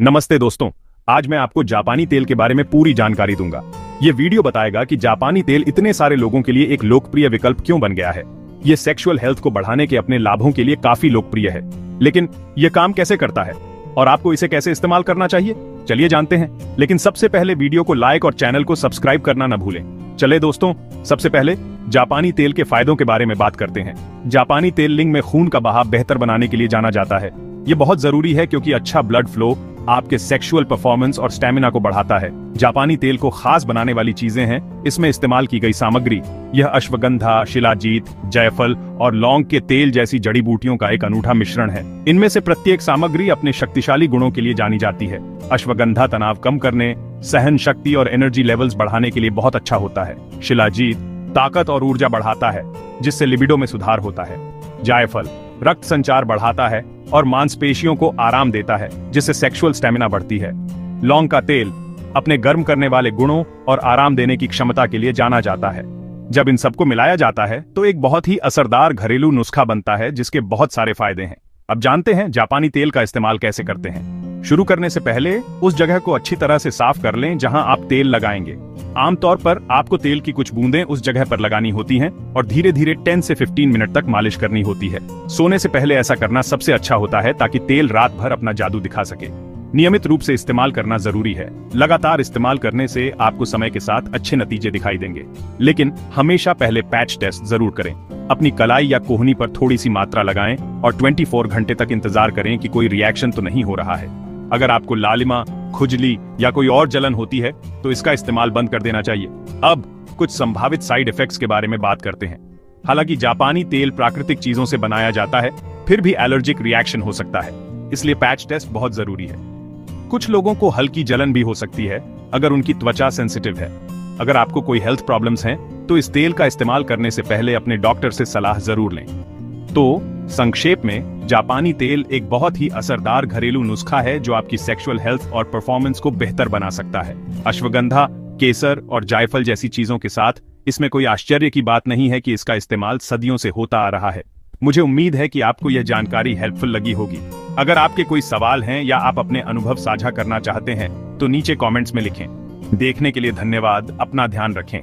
नमस्ते दोस्तों, आज मैं आपको जापानी तेल के बारे में पूरी जानकारी दूँगा। ये वीडियो बताएगा कि जापानी तेल इतने सारे लोगों के लिए एक लोकप्रिय विकल्प क्यों बन गया है। ये सेक्सुअल हेल्थ को बढ़ाने के अपने लाभों के लिए काफ़ी लोकप्रिय है। लेकिन ये काम कैसे करता है? और आपको इसे कैसे इस्तेमाल करना चाहिए? चलिए जानते हैं। लेकिन सबसे पहले वीडियो को लाइक और चैनल को सब्सक्राइब करना न भूलें। चले दोस्तों, सबसे पहले जापानी तेल के फायदों के बारे में बात करते हैं। जापानी तेल लिंग में खून का बहाव बेहतर बनाने के लिए जाना जाता है। ये बहुत ज़रूरी है क्योंकि अच्छा ब्लड फ्लो आपके सेक्सुअल परफॉर्मेंस और स्टेमिना को बढ़ाता है। जापानी तेल को खास बनाने वाली चीज़ें हैं। इसमें इस्तेमाल की गई सामग्री। यह अश्वगंधा, शिलाजीत, जायफल और लौंग के तेल जैसी जड़ी बूटियों का एक अनूठा मिश्रण है। इनमें से प्रत्येक सामग्री अपने शक्तिशाली गुणों के लिए जानी जाती है। अश्वगंधा तनाव कम करने, सहन शक्ति और एनर्जी लेवल्स बढ़ाने के लिए बहुत अच्छा होता है। शिलाजीत ताकत और ऊर्जा बढ़ाता है, जिससे लिबिडो में सुधार होता है। जायफल, रक्त संचार बढ़ाता है और मांसपेशियों को आराम देता है, जिससे सेक्सुअल स्टेमिना बढ़ती है। लौंग का तेल अपने गर्म करने वाले गुणों और आराम देने की क्षमता के लिए जाना जाता है। जब इन सबको मिलाया जाता है तो एक बहुत ही असरदार घरेलू नुस्खा बनता है, जिसके बहुत सारे फ़ायदे हैं। अब जानते हैं, जापानी तेल का इस्तेमाल कैसे करते हैं? शुरू करने से पहले उस जगह को अच्छी तरह से साफ़ कर लें जहाँ आप तेल लगाएँगे। आमतौर पर आपको तेल की कुछ बूंदें उस जगह पर लगानी होती हैं और धीरे धीरे 10 से 15 मिनट तक मालिश करनी होती है। सोने से पहले ऐसा करना सबसे अच्छा होता है ताकि तेल रात भर अपना जादू दिखा सके। नियमित रूप से इस्तेमाल करना ज़रूरी है। लगातार इस्तेमाल करने से आपको समय के साथ अच्छे नतीजे दिखाई देंगे। लेकिन हमेशा पहले पैच टेस्ट ज़रूर करें। अपनी कलाई या कोहनी पर थोड़ी सी मात्रा लगाएँ और 24 घंटे तक इंतज़ार करें कि कोई रिएक्शन तो नहीं हो रहा है। अगर आपको लालिमा, खुजली या कोई और जलन होती है तो इसका इस्तेमाल बंद कर देना चाहिए। अब, कुछ संभावित साइड इफेक्ट्स के बारे में बात करते हैं। हालाँकि जापानी तेल प्राकृतिक चीज़ों से बनाया जाता है, फिर भी एलर्जिक रिएक्शन हो सकता है। इसलिए पैच टेस्ट बहुत ज़रूरी है। कुछ लोगों को हल्की जलन भी हो सकती है, अगर उनकी त्वचा सेंसिटिव है। अगर आपको कोई हेल्थ प्रॉब्लम्स हैं तो इस तेल का इस्तेमाल करने से पहले अपने डॉक्टर से सलाह ज़रूर लें। तो संक्षेप में, जापानी तेल एक बहुत ही असरदार घरेलू नुस्खा है जो आपकी सेक्सुअल हेल्थ और परफॉर्मेंस को बेहतर बना सकता है। अश्वगंधा, केसर और जायफल जैसी चीज़ों के साथ, इसमें कोई आश्चर्य की बात नहीं है कि इसका इस्तेमाल सदियों से होता आ रहा है। मुझे उम्मीद है कि आपको यह जानकारी हेल्पफुल लगी होगी। अगर आपके कोई सवाल हैं या आप अपने अनुभव साझा करना चाहते हैं तो नीचे कमेंट्स में लिखें। देखने के लिए धन्यवाद, अपना ध्यान रखें।